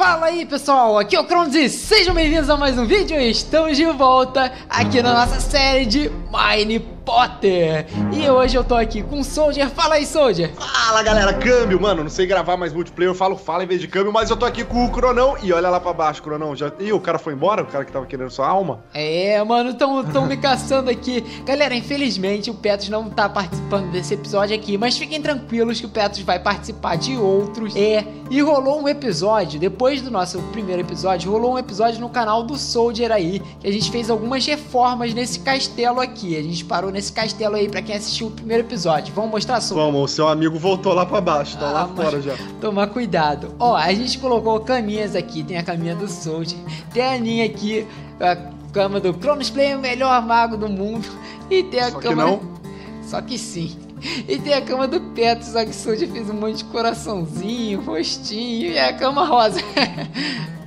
Fala aí pessoal, aqui é o Cronos e sejam bem-vindos a mais um vídeo. Estamos de volta aqui na nossa série de Mine Potter. E hoje eu tô aqui com o Soldier. Fala aí, Soldier. Fala galera, câmbio, mano. Não sei gravar mais multiplayer, eu falo fala em vez de câmbio, mas eu tô aqui com o Cronão. E olha lá pra baixo, Cronão. Já... Ih, o cara foi embora? O cara que tava querendo sua alma? É, mano, tão, tão me caçando aqui. Galera, infelizmente o Petros não tá participando desse episódio aqui, mas fiquem tranquilos que o Petros vai participar de outros. É, e rolou um episódio, depois do nosso primeiro episódio, rolou um episódio no canal do Soldier aí, que a gente fez algumas reformas nesse castelo aqui. A gente parou nesse castelo aí pra quem assistiu o primeiro episódio. Vamos mostrar, Soldier? Vamos, o seu amigo voltou lá pra baixo, tá Ah, lá fora já. Tomar cuidado. Ó, a gente colocou caminhas aqui. Tem a caminha do Soldier. Tem a minha aqui, a cama do Cronos Play, o melhor mago do mundo. E tem a Só que cama. não. Só que sim. E tem a cama do Petro, só que o Soldier fez um monte de coraçãozinho, rostinho e a cama rosa.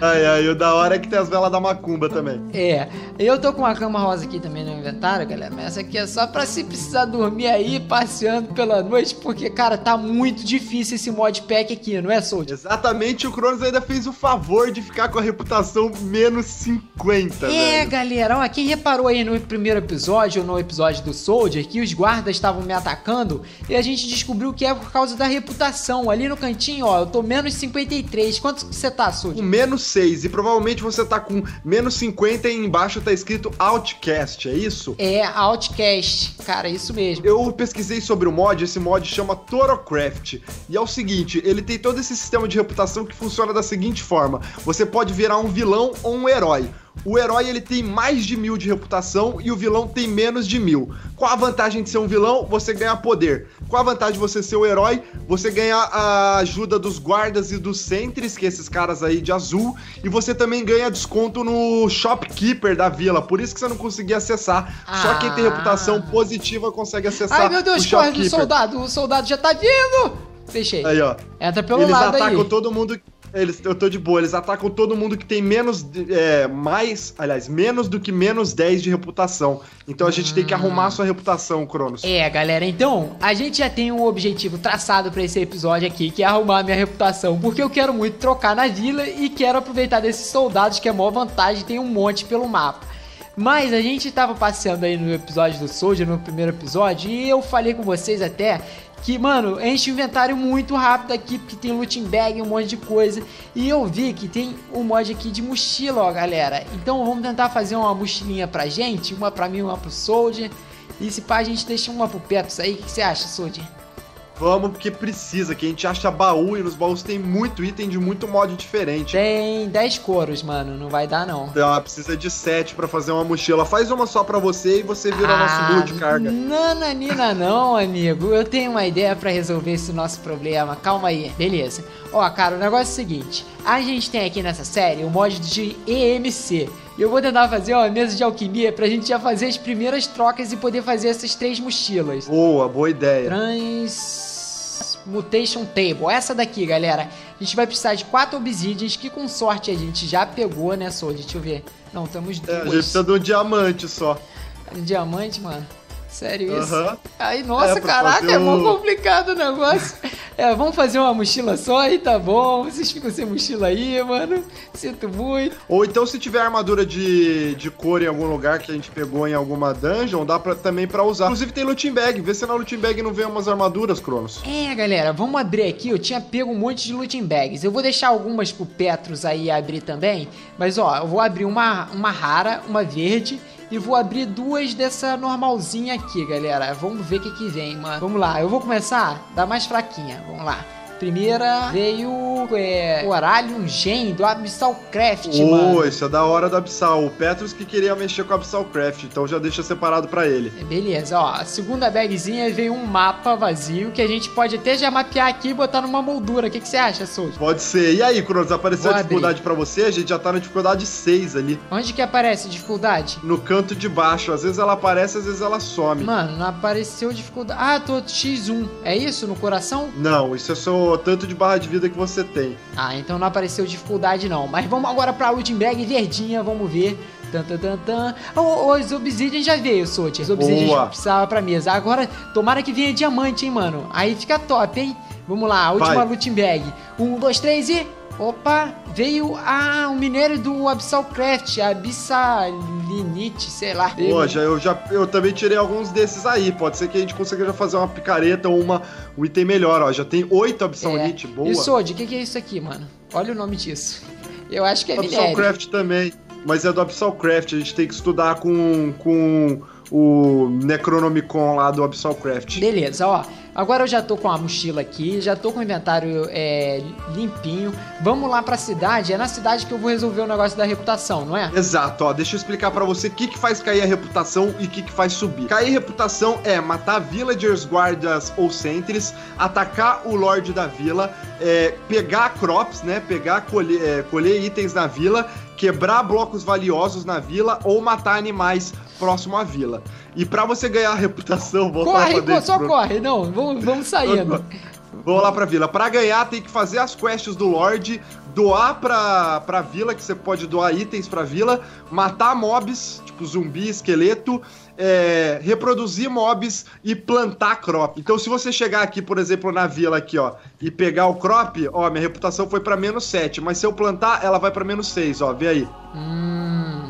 Ai, ai, o da hora é que tem as velas da macumba também. É, eu tô com uma cama rosa aqui também no inventário, galera, mas essa aqui é só pra se precisar dormir aí, passeando pela noite, porque, cara, tá muito difícil esse modpack aqui, não é, Soldier? Exatamente, o Cronos ainda fez o favor de ficar com a reputação menos 50, É, velho. galera, ó, quem reparou aí no primeiro episódio, ou no episódio do Soldier, que os guardas estavam me atacando, e a gente descobriu que é por causa da reputação. Ali no cantinho, ó, eu tô menos 53. Quanto que você tá, Com menos 6, e provavelmente você tá com menos 50 e embaixo tá escrito Outcast, é isso? É, Outcast. Cara, isso mesmo. Eu pesquisei sobre o mod, esse mod chama Torocraft. E é o seguinte, ele tem todo esse sistema de reputação que funciona da seguinte forma: você pode virar um vilão ou um herói. O herói ele tem mais de mil de reputação e o vilão tem menos de mil. Qual a vantagem de ser um vilão? Você ganha poder. Qual a vantagem de você ser o herói? Você ganha a ajuda dos guardas e dos sentries, que é esses caras aí de azul. E você também ganha desconto no shopkeeper da vila. Por isso que você não conseguia acessar. Só quem tem Ah. reputação positiva consegue acessar Ai, meu Deus, corre do soldado. O soldado já tá vindo. Fechei. Aí, ó. Entra pelo Eles lado atacam aí. todo mundo. Eles, eu tô de boa, eles atacam todo mundo que tem menos. É, mais. Aliás, menos do que menos 10 de reputação. Então a gente tem que arrumar a sua reputação, Cronos. É, galera, então a gente já tem um objetivo traçado pra esse episódio aqui, que é arrumar a minha reputação, porque eu quero muito trocar na vila e quero aproveitar desses soldados que é a maior vantagem, tem um monte pelo mapa. Mas a gente tava passeando aí no episódio do Soldier, no primeiro episódio, e eu falei com vocês até que, mano, enche o inventário muito rápido aqui, porque tem looting bag, um monte de coisa. E eu vi que tem um mod aqui de mochila, ó, galera. Então vamos tentar fazer uma mochilinha pra gente, uma pra mim, uma pro Soldier. E se pá, a gente deixa uma pro Petros aí, o que você acha, Soldier? Vamos, porque precisa, que a gente acha baú e nos baús tem muito item de muito mod diferente. Tem 10 coros, mano, não vai dar não. Então, precisa de 7 pra fazer uma mochila. Faz uma só pra você e você vira Ah, nosso loot carga. Nananina não, amigo. Eu tenho uma ideia pra resolver esse nosso problema. Calma aí. Beleza. Ó, cara, o negócio é o seguinte. A gente tem aqui nessa série o mod de EMC. E eu vou tentar fazer uma mesa de alquimia pra gente já fazer as primeiras trocas e poder fazer essas três mochilas. Boa, boa ideia. Transmutation Table. Essa daqui, galera. A gente vai precisar de quatro obsidians que com sorte a gente já pegou, né, Soldier? Deixa eu ver. Não, temos É, a gente duas. precisa de um diamante só. Diamante, mano. Sério isso? Aham. Aí, nossa, É, caraca, fazer é mó o- complicado o negócio. É, vamos fazer uma mochila só e tá bom. Vocês ficam sem mochila aí, mano. Sinto muito. Ou então, se tiver armadura de, de cor em algum lugar que a gente pegou em alguma dungeon, dá pra, também pra usar. Inclusive tem looting bag. Vê se na looting bag não vem umas armaduras, Cronos. É, galera, vamos abrir aqui. Eu tinha pego um monte de looting bags. Eu vou deixar algumas pro Petros aí abrir também. Mas, ó, eu vou abrir uma, uma rara, uma verde. E vou abrir duas dessa normalzinha aqui, galera. Vamos ver o que que vem, mano. Vamos lá, eu vou começar da mais fraquinha. Vamos lá. Primeira veio é, Oralium Gen do Abyssal Craft, mano. Ô, isso é da hora da Absal. O Petrus que queria mexer com a Absal Craft, então já deixa separado pra ele. Beleza, ó, a segunda bagzinha veio um mapa vazio que a gente pode até já mapear aqui e botar numa moldura. O que, que você acha, Souza? Pode ser. E aí, Cronos, apareceu Vou a dificuldade pra você? A gente já tá na dificuldade 6 ali. Onde que aparece dificuldade? No canto de baixo. Às vezes ela aparece, às vezes ela some. Mano, não apareceu dificuldade. Ah, tô X1. É isso no coração? Não, isso é só o tanto de barra de vida que você tem. Ah, então não apareceu dificuldade não. Mas vamos agora pra looting bag verdinha, vamos ver. Tan, tan, tan, tan. Os Obsidian já veio, Sochi. Os Obsidian Boa. já precisava pra mesa. Agora, tomara que venha diamante, hein, mano. Aí fica top, hein? Vamos lá, última Vai. looting bag. Um, dois, três e... Opa, veio ah, o minério do Abyssal Craft, Abyssalinite, sei lá. Pô, já, eu, já, eu também tirei alguns desses aí. Pode ser que a gente consiga já fazer uma picareta ou uma, um item melhor, ó. Já tem oito Abyssalinite, é. boa. E Sod, o que, que é isso aqui, mano? Olha o nome disso. Eu acho que é Abyssal minério. Craft também. Mas é do Abyssal Craft, a gente tem que estudar com, com o Necronomicon lá do Abyssal Craft. Beleza, ó. Agora eu já tô com a mochila aqui, já tô com o inventário é, limpinho. Vamos lá pra cidade. É na cidade que eu vou resolver o negócio da reputação, não é? Exato, ó, deixa eu explicar pra você o que, que faz cair a reputação e o que, que faz subir. Cair reputação é matar villagers, guardas ou sentries, atacar o lord da vila, é, pegar crops, né? Pegar, colher, é, colher itens na vila, quebrar blocos valiosos na vila ou matar animais próximo à vila. E pra você ganhar a reputação, voltar Corre, pra dentro, só pro- corre. Não, vamos, vamos saindo. Vamos lá pra vila. Pra ganhar, tem que fazer as quests do Lorde, doar pra, pra vila, que você pode doar itens pra vila, matar mobs, tipo zumbi, esqueleto, é, reproduzir mobs e plantar crop. Então, se você chegar aqui, por exemplo, na vila aqui, ó, e pegar o crop, ó, minha reputação foi pra menos 7, mas se eu plantar, ela vai pra menos 6, ó, vê aí. Hum.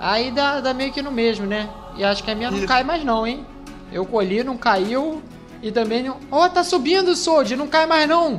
Aí dá, dá meio que no mesmo, né? E acho que a minha não Isso. cai mais não, hein? Eu colhi, não caiu. E também não. Ó, tá subindo, Sold, não cai mais não.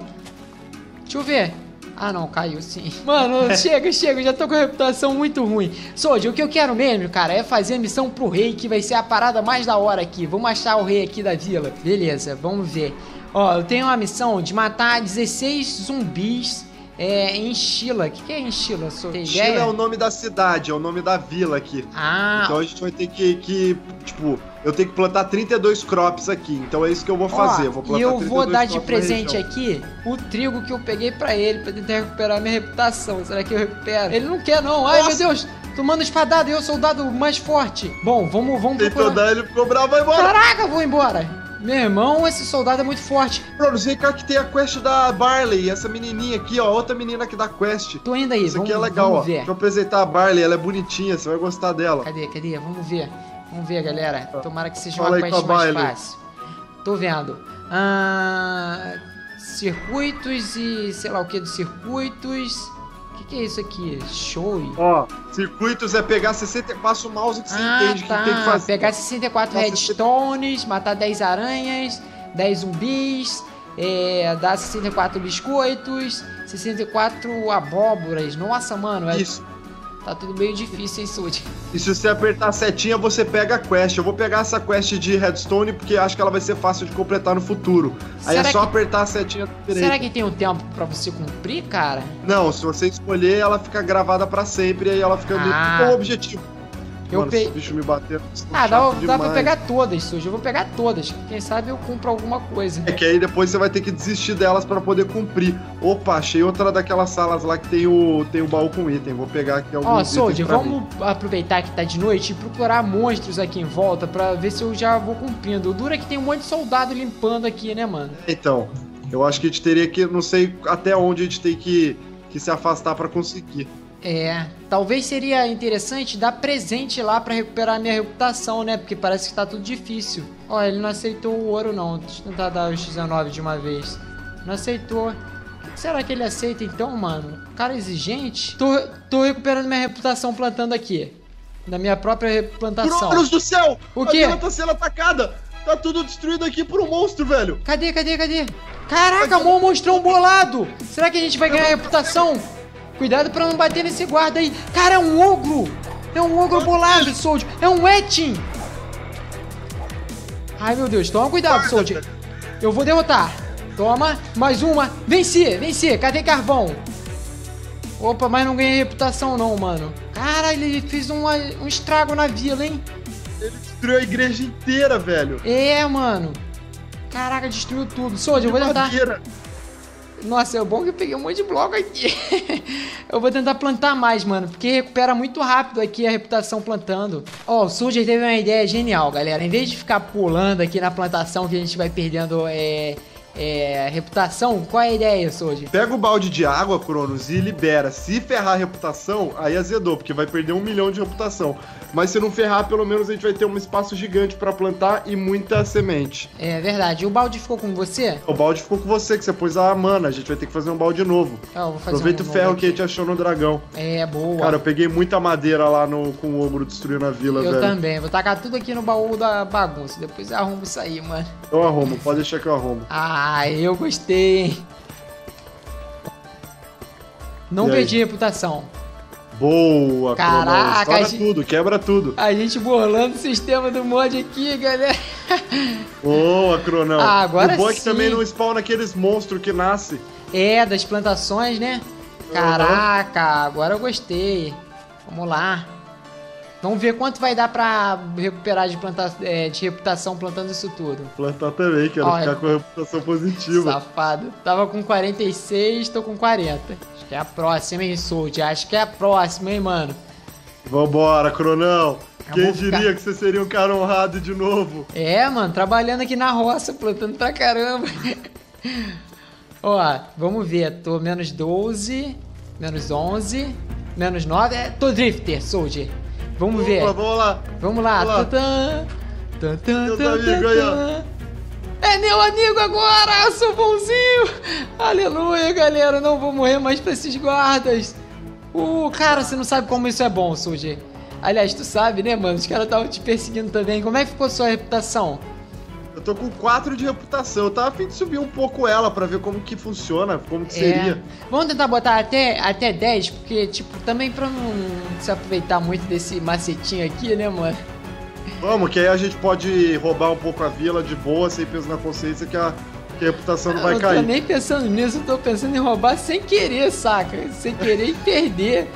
Deixa eu ver. Ah, não, caiu sim. Mano, chega, chega, já tô com a reputação muito ruim. Sold, o que eu quero mesmo, cara, é fazer a missão pro rei, que vai ser a parada mais da hora aqui. Vamos achar o rei aqui da vila. Beleza, vamos ver. Ó, eu tenho uma missão de matar 16 zumbis é, em Sheila. O que, que é Sold? Ideia? é o nome da cidade, é o nome da vila aqui. Ah, Então a gente vai ter que, que, tipo, eu tenho que plantar 32 crops aqui. Então é isso que eu vou fazer. Ó, eu vou plantar e eu vou 32 dar de presente aqui o trigo que eu peguei pra ele, pra tentar recuperar minha reputação. Será que eu recupero? Ele não quer, não. Ai, Nossa. meu Deus. Tomando espadada, eu sou o soldado mais forte. Bom, vamos, vamos Tentou procurar. dar, ele ficou bravo, vai embora. Caraca, vou embora. Meu irmão, esse soldado é muito forte. Bruno, vem cá que tem a quest da Barley, essa menininha aqui, ó, outra menina que dá quest. Tô indo aí, Isso vamos, aqui é legal, ó. ver. Deixa eu apresentar a Barley, ela é bonitinha, você vai gostar dela. Cadê, cadê? Vamos ver. Vamos ver, galera. Tomara que seja Fala uma quest mais fácil. Tô vendo. Ah, circuitos e sei lá o que dos circuitos. O que, que é isso aqui? Show. Ó, circuitos é pegar 60, passa o mouse que você Ah, entende tá. que tem que fazer. Pegar 64 Nossa, redstones, matar 10 aranhas, 10 zumbis, é, dar 64 biscoitos, 64 abóboras. Nossa, mano, é- Isso. Tá tudo meio difícil, hein, Sud? E se você apertar a setinha, você pega a quest. Eu vou pegar essa quest de redstone porque acho que ela vai ser fácil de completar no futuro. Aí Será é só que- apertar a setinha direita. Será que tem um tempo pra você cumprir, cara? Não, se você escolher, ela fica gravada pra sempre e aí ela fica Ah. com o objetivo. Eu Mano, pe- me Ah, dá, dá pra pegar todas, Sujo. Eu vou pegar todas. Quem sabe eu cumpro alguma coisa. É que aí depois você vai ter que desistir delas pra poder cumprir. Opa, achei outra daquelas salas lá que tem o, tem o baú com item. Vou pegar aqui alguns Ó, itens Soldier, vamos mim. aproveitar que tá de noite e procurar monstros aqui em volta pra ver se eu já vou cumprindo. O duro é que tem um monte de soldado limpando aqui, né, mano? Então, eu acho que a gente teria que, não sei até onde a gente tem que, que se afastar pra conseguir. É, talvez seria interessante dar presente lá pra recuperar a minha reputação, né? Porque parece que tá tudo difícil. Ó, ele não aceitou o ouro não. Deixa eu tentar dar os 19 de uma vez. Não aceitou. O que será que ele aceita então, mano? Cara exigente? Tô, tô recuperando minha reputação plantando aqui. Da minha própria plantação. Cruz do céu! O a quê? vila tá sendo atacada! Tá tudo destruído aqui por um monstro, velho! Cadê, cadê, cadê? Caraca, mó monstrão bolado! Será que a gente vai ganhar reputação? Cuidado pra não bater nesse guarda aí. Cara, é um ogro! É um ogro bolado, Soldier! É um Etin! Ai, meu Deus, toma cuidado, Soldier. Eu vou derrotar. Toma, mais uma. Venci, venci. Cadê carvão? Opa, mas não ganhei reputação não, mano. Cara, ele fez um, um estrago na vila, hein? Ele destruiu a igreja inteira, velho! É, mano. Caraca, destruiu tudo. Soldier, eu vou De tentar... madeira. Nossa, é bom que eu peguei um monte de bloco aqui. eu vou tentar plantar mais, mano, porque recupera muito rápido aqui a reputação plantando. Ó, o Soldier teve uma ideia genial, galera. Em vez de ficar pulando aqui na plantação que a gente vai perdendo é, é, reputação, qual é a ideia, Soldier? Pega o balde de água, Cronos, e libera. Se ferrar a reputação, aí azedou, porque vai perder um milhão de reputação. Mas se não ferrar, pelo menos a gente vai ter um espaço gigante pra plantar e muita semente. É verdade. E o balde ficou com você? O balde ficou com você, que você pôs a mana. A gente vai ter que fazer um balde novo. Ah, eu vou fazer Aproveita um o ferro que a gente achou no dragão. É, boa. Cara, eu peguei muita madeira lá no, com o ogro destruindo a vila, eu velho. também. Vou tacar tudo aqui no baú da bagunça. Depois eu arrumo isso aí, mano. Eu arrumo, pode deixar que eu arrumo. Ah, eu gostei, hein? Não perdi reputação. Boa, Caraca, Cronão. Gente- tudo, quebra tudo. A gente bolando o sistema do mod aqui, galera. Boa, Cronão. Ah, agora o bom é que sim. também não spawna aqueles monstros que nascem. É, das plantações, né? Caraca, agora eu gostei. Vamos lá. Vamos ver quanto vai dar pra recuperar de, planta... é, de reputação plantando isso tudo. Plantar também, quero Olha. ficar com a reputação positiva. Safado. Tava com 46, tô com 40. Acho que é a próxima, hein, Sold? Acho que é a próxima, hein, mano. Vambora, Cronão. Eu Quem diria ficar- que você seria um cara honrado de novo? É, mano, trabalhando aqui na roça, plantando pra caramba. Ó, vamos ver. Tô menos 12, menos 11, menos 9. É, tô drifter, Soldier. Vamos ver. Opa, vamos lá. Vamos lá. Vamos lá. Tantã, tantã, tantã, ó. tantã. É meu amigo agora, eu sou bonzinho. Aleluia, galera. Não vou morrer mais pra esses guardas. Uh, cara, você não sabe como isso é bom, Soldier. Aliás, tu sabe, né, mano? Os caras estavam te perseguindo também. Como é que ficou sua reputação? Eu tô com 4 de reputação. Eu tava a fim de subir um pouco ela pra ver como que funciona, como que seria. É. Vamos tentar botar até, até 10, porque, tipo, também pra não se aproveitar muito desse macetinho aqui, né, mano? Vamos, que aí a gente pode roubar um pouco a vila de boa, sem peso na consciência, que a, que a reputação não vai eu tô cair. nem pensando nisso, eu tô pensando em roubar sem querer, saca? Sem querer e perder.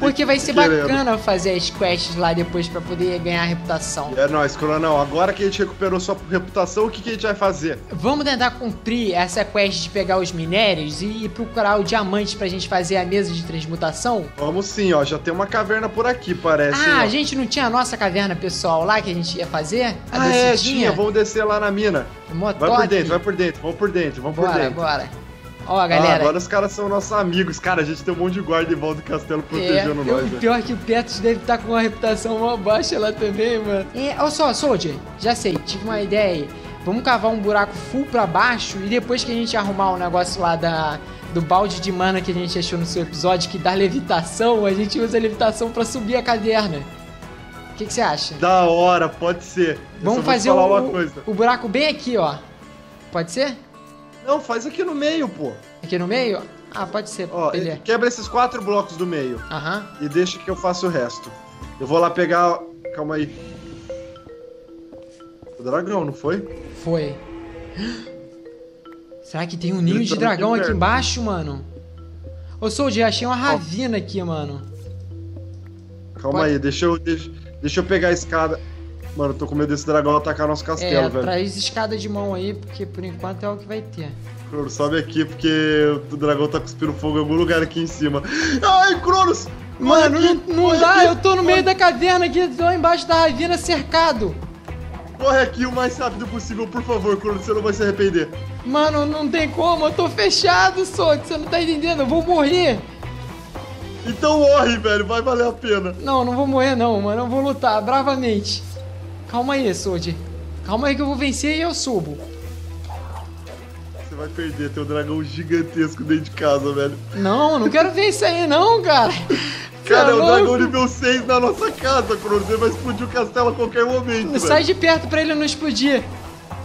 Porque vai ser Querendo. bacana fazer as quests lá depois pra poder ganhar reputação. É nóis, Coronel. Agora que a gente recuperou sua reputação, o que, que a gente vai fazer? Vamos tentar cumprir essa quest de pegar os minérios e ir procurar o diamante pra gente fazer a mesa de transmutação? Vamos sim, ó. Já tem uma caverna por aqui, parece. Ah, ó. a gente não tinha a nossa caverna pessoal lá que a gente ia fazer? A Ah, é, tinha. Vamos descer lá na mina. Mó Vai por dentro, vai por dentro, vamos por dentro, vamos por Bora, dentro. bora. Ó, Ah, galera. agora os caras são nossos amigos. Cara, a gente tem um monte de guarda em volta do castelo é, protegendo eu- nós, o velho. pior é que o Petros deve estar com uma reputação mó baixa lá também, mano. É, olha só, Soldier, já sei, tive uma ideia aí. Vamos cavar um buraco full pra baixo e depois que a gente arrumar o negócio lá da, do balde de mana que a gente achou no seu episódio, que dá levitação, a gente usa a levitação pra subir a caverna. O que você acha? Da hora, pode ser. Vamos fazer o, uma coisa. o buraco bem aqui, ó. Pode ser? Não, faz aqui no meio, pô. Aqui no meio? Ah, pode ser. Ó, quebra esses quatro blocos do meio Aham. e deixa que eu faça o resto. Eu vou lá pegar. Calma aí. O dragão, não foi? Foi. Será que tem um ninho de tá aqui dragão aqui perto. embaixo, mano? Ô, Soldier, achei uma ravina aqui, mano. Calma Pode- aí, deixa eu, deixa, deixa eu pegar a escada. Mano, eu tô com medo desse dragão atacar nosso castelo, É, velho. traz escada de mão aí, porque por enquanto é o que vai ter. Cronos, sobe aqui porque o dragão tá cuspindo fogo em algum lugar aqui em cima. Ai, Cronos! Mano, aqui, não, dá, aqui, eu tô no meio da caverna aqui, tô embaixo da ravina cercado. Corre aqui o mais rápido possível, por favor, Cronos, você não vai se arrepender. Mano, não tem como, eu tô fechado, Soldier, você não tá entendendo, eu vou morrer. Então morre, velho, vai valer a pena. Não, não vou morrer não, mano, eu vou lutar bravamente. Calma aí, Soldier. Calma aí que eu vou vencer e eu subo. Você vai perder, tem um dragão gigantesco dentro de casa, velho. Não, não quero ver isso aí não, cara. Cara, é o louco? dragão nível 6 na nossa casa, Cronos. Ele vai explodir o castelo a qualquer momento, velho. Sai de perto pra ele não explodir.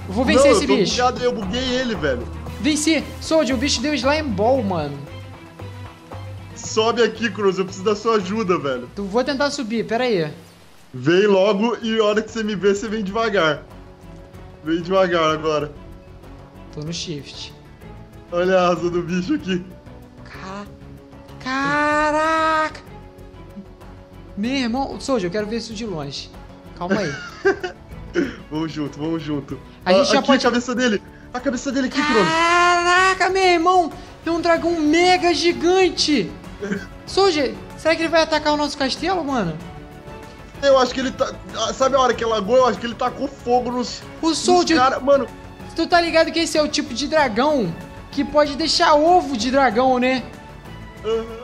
Eu vou vencer não, esse eu bicho. bugado, eu buguei ele, velho. Venci. Soldier, o bicho deu slime ball, mano. Sobe aqui, Cronos, eu preciso da sua ajuda, velho. Tu vou tentar subir, pera aí. Vem logo e a hora que você me ver, você vem devagar. Vem devagar agora. Tô no shift. Olha a asa do bicho aqui. Ca- Caraca! Meu irmão, Soldier, eu quero ver isso de longe. Calma aí. Vamos junto, vamos junto. A gente já aqui pode- a cabeça dele. A cabeça dele aqui, Cronos. Caraca, meu irmão! É um dragão mega gigante! Soldier, será que ele vai atacar o nosso castelo, mano? Eu acho que ele tá. ah, Sabe a hora que ele lagou? Eu acho que ele tacou fogo nos. O nos Soldier, cara. Mano, tu tá ligado que esse é o tipo de dragão que pode deixar ovo de dragão, né? aham.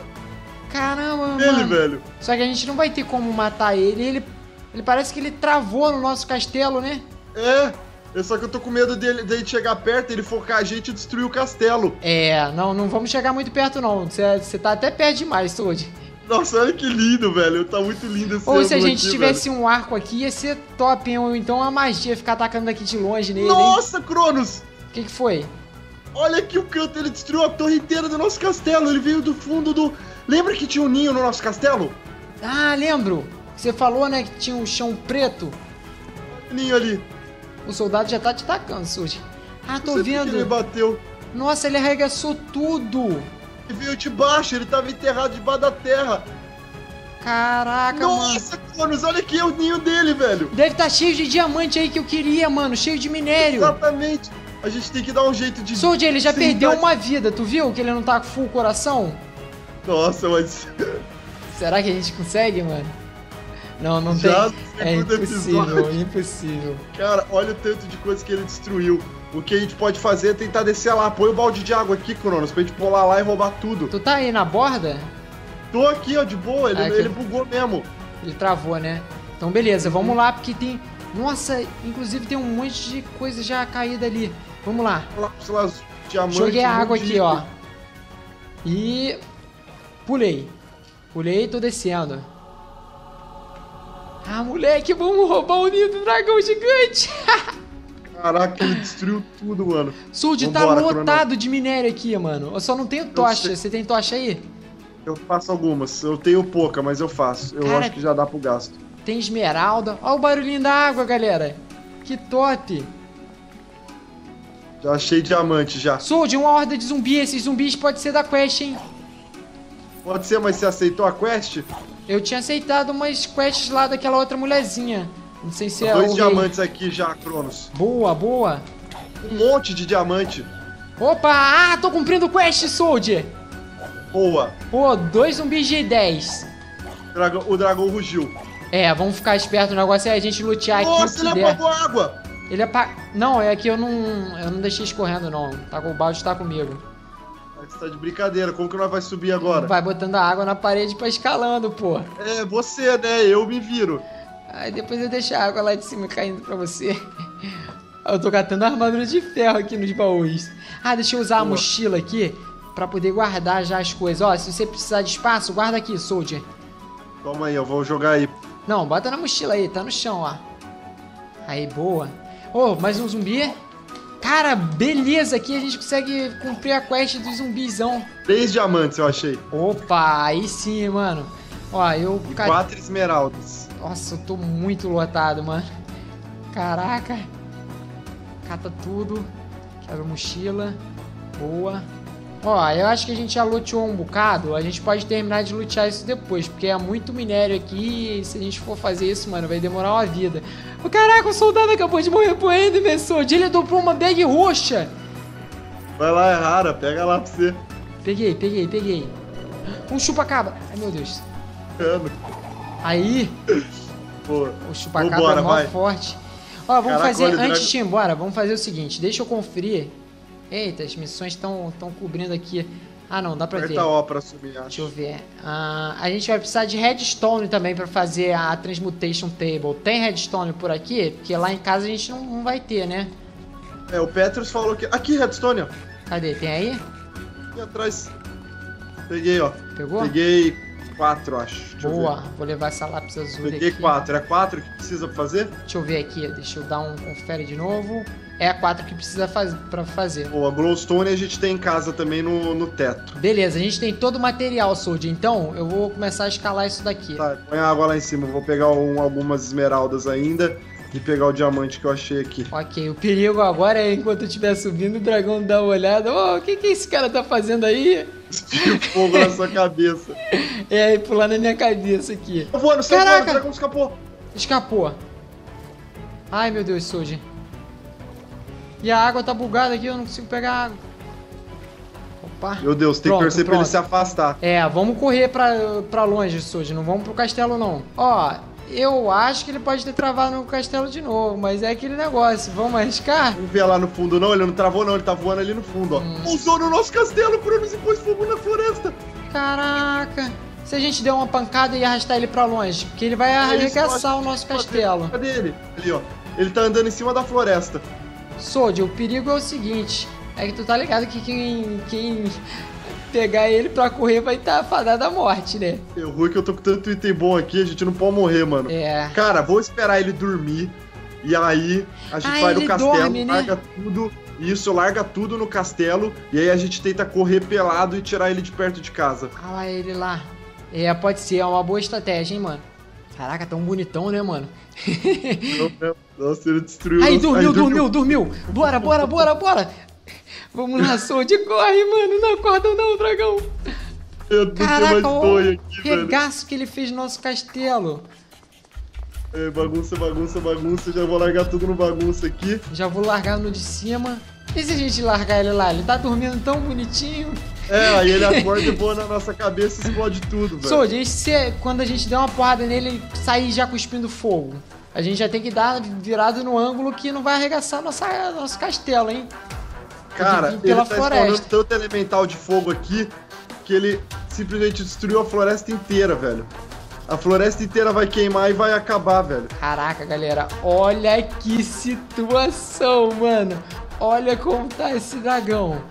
Caramba, Ele, mano. velho. Só que a gente não vai ter como matar ele. Ele, ele parece que ele travou no nosso castelo, né? É. É só que eu tô com medo dele, dele chegar perto, ele focar a gente e destruir o castelo. É, não, não vamos chegar muito perto, não. Você tá até perto demais, Toad. Nossa, olha que lindo, velho. Tá muito lindo esse Ou se a gente aqui, tivesse um arco aqui, ia ser top, hein? Ou então a magia ficar atacando daqui de longe nele, velho. hein? Nossa, Cronos! O que, que foi? Olha aqui o canto, ele destruiu a torre inteira do nosso castelo. Ele veio do fundo do. Lembra que tinha um ninho no nosso castelo? Ah, lembro. Você falou, né, que tinha um chão preto. Ninho ali. O soldado já tá te atacando, Suji. Ah, tô sei por que Ele vendo. bateu. Nossa, ele arregaçou tudo. Ele veio de baixo, ele tava enterrado debaixo da terra. Caraca, mano. Nossa, Cronos, olha aqui é o ninho dele, velho. Deve estar cheio de diamante aí que eu queria, mano. Cheio de minério. Exatamente. A gente tem que dar um jeito de. Soldier, ele já perdeu tá- uma vida. Tu viu que ele não tá com full coração? Nossa, mas. Será que a gente consegue, mano? Não, não Já tem. É impossível, episódio. impossível. Cara, olha o tanto de coisa que ele destruiu. O que a gente pode fazer é tentar descer lá. Põe o balde de água aqui, Cronos, pra gente pular lá e roubar tudo. Tu tá aí na borda? Tô aqui, ó, de boa. Ele, Ah, ele bugou mesmo. Ele travou, né? Então, beleza, vamos lá, porque tem. Nossa, inclusive tem um monte de coisa já caída ali. Vamos lá. Lápis lá, diamante. Joguei a água aqui, ó. E. Pulei. Pulei e tô descendo. Ah, moleque, vamos roubar o ninho do dragão gigante. Caraca, ele destruiu tudo, mano. Sud, tá lotado de minério aqui, mano. Eu só não tenho tocha. Você tem tocha aí? Eu faço algumas. Eu tenho pouca, mas eu faço. Eu Cara, acho que já dá pro gasto. Tem esmeralda. Olha o barulhinho da água, galera. Que top. Já achei diamante já. Sold, uma horda de zumbi. Esses zumbis pode ser da quest, hein? Pode ser, mas você aceitou a quest? Eu tinha aceitado umas quests lá daquela outra mulherzinha. Não sei se é Dois o diamantes aqui já, Cronos. Boa, boa. Um monte de diamante. Opa, ah, tô cumprindo quest, Soldier. Boa. Pô, dois zumbis de 10. Dragão- o dragão rugiu. É, vamos ficar esperto. O negócio é a gente lutear aqui Nossa, o que ele der. apagou a água. Ele apa... Não, é que eu não, eu não deixei escorrendo, não. Tá com o balde, tá comigo. Você tá de brincadeira. Como que nós vai subir agora? Vai botando a água na parede pra escalando, pô. É, você, né? Eu me viro. Aí depois eu deixo a água lá de cima caindo pra você. Eu tô catando armadura de ferro aqui nos baús. Ah, deixa eu usar a mochila aqui pra poder guardar já as coisas. Ó, se você precisar de espaço, guarda aqui, Soldier. Toma aí, eu vou jogar aí. Não, bota na mochila aí, tá no chão, ó. Aí, boa. Ô, mais um zumbi? Cara, beleza, aqui a gente consegue cumprir a quest do zumbizão. Três diamantes eu achei. Opa, aí sim, mano. Ó, eu... E quatro esmeraldas. Nossa, eu tô muito lotado, mano. Caraca. Cata tudo. Quebra a mochila. Boa. Ó, eu acho que a gente já luteou um bocado. A gente pode terminar de lutear isso depois. Porque é muito minério aqui. E se a gente for fazer isso, mano, vai demorar uma vida. Ô, caraca, o soldado acabou de morrer pro Enderman, Sword. Ele dobrou uma bag roxa. Vai lá, é rara. Pega lá pra você. Peguei, peguei, peguei. Um chupa-cabra. Ai, meu Deus. Mano, Aí, Pô. O chupacabra Vambora, é mó vai. forte. Ó, vamos Caraca, fazer, antes de ir embora, vamos fazer o seguinte, deixa eu conferir. Eita, as missões estão cobrindo aqui. Ah não, dá pra ver. Aperta O pra subir, Deixa acho. eu ver. Ah, a gente vai precisar de redstone também pra fazer a Transmutation Table. Tem redstone por aqui? Porque lá em casa a gente não, não vai ter, né? É, o Petrus falou que. Aqui, Redstone, ó. Cadê? Tem aí? Aqui atrás. Peguei, ó. Pegou? Peguei quatro, acho. Deixa Boa, vou levar essa lápis azul Peguei aqui. quatro. É quatro que precisa fazer? Deixa eu ver aqui, deixa eu dar um confere de novo. É a 4 que precisa faz... pra fazer. Boa, Glowstone a gente tem em casa também no, no teto. Beleza, a gente tem todo o material, Soldier. Então, eu vou começar a escalar isso daqui. Tá, põe a água lá em cima. Eu Vou pegar um- algumas esmeraldas ainda e pegar o diamante que eu achei aqui. Ok, o perigo agora é enquanto eu estiver subindo, o dragão dá uma olhada. Ô, o que, que esse cara tá fazendo aí? Tiro fogo na sua cabeça. É, aí pular na minha cabeça aqui. Tá voando, sai Caraca! voando, o dragão escapou. Escapou. Ai, meu Deus, Soldier. E a água tá bugada aqui, eu não consigo pegar água. Opa. Meu Deus, tem Pronto, que torcer pra ele pronto. se afastar. É, vamos correr pra, pra longe, Soldier. Não vamos pro castelo, não. Ó, eu acho que ele pode ter travado no castelo de novo, mas é aquele negócio. Vamos arriscar? Não vê lá no fundo, não. Ele não travou, não. Ele tá voando ali no fundo, ó. Hum. Pousou no nosso castelo, Cronos, e pôs fogo na floresta. Caraca! se a gente der uma pancada e arrastar ele pra longe? Porque ele vai arregaçar o nosso castelo. Cadê ele? Ali, ó. Ele tá andando em cima da floresta. Soldier, o perigo é o seguinte: é que tu tá ligado que quem, quem pegar ele pra correr vai estar tá fadado à morte, né? Eu ruim que eu tô com tanto item bom aqui, a gente não pode morrer, mano. É. Cara, vou esperar ele dormir. E aí a gente Ah, vai no castelo, dorme, né? larga tudo. Isso, larga tudo no castelo. E aí a gente tenta correr pelado e tirar ele de perto de casa. Ah, lá ele lá. É, pode ser, é uma boa estratégia, hein, mano. Caraca, tão bonitão, né, mano? Nossa, ele destruiu Aí, nosso- dormiu, dormiu, dormiu. Bora, bora, bora, bora. Vamos lá, Soldier, corre, mano. Não acorda não, dragão. Eu Caraca, o regaço que ele fez no nosso castelo. É, bagunça, bagunça, bagunça. Já vou largar tudo no bagunça aqui. Já vou largar no de cima. E se a gente largar ele lá? Ele tá dormindo tão bonitinho. É, aí ele acorda e voa na nossa cabeça e explode tudo, velho. Soldier, e se quando a gente der uma porrada nele, ele sair já cuspindo fogo? A gente já tem que dar virado no ângulo que não vai arregaçar nossa, nosso castelo, hein? Cara, vir ele pela tá floresta. tanto elemental de fogo aqui que ele simplesmente destruiu a floresta inteira, velho. A floresta inteira vai queimar e vai acabar, velho. Caraca, galera, olha que situação, mano. Olha como tá esse dragão.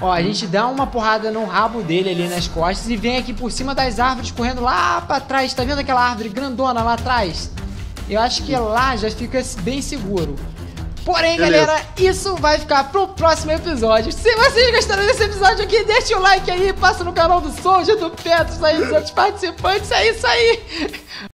Ó, a gente dá uma porrada no rabo dele ali nas costas e vem aqui por cima das árvores, correndo lá pra trás. Tá vendo aquela árvore grandona lá atrás? Eu acho que lá já fica bem seguro. Porém, Beleza. galera, isso vai ficar pro próximo episódio. Se vocês gostaram desse episódio aqui, deixa o like aí, passa no canal do Soldier, do Petros aí, dos outros participantes. É isso aí.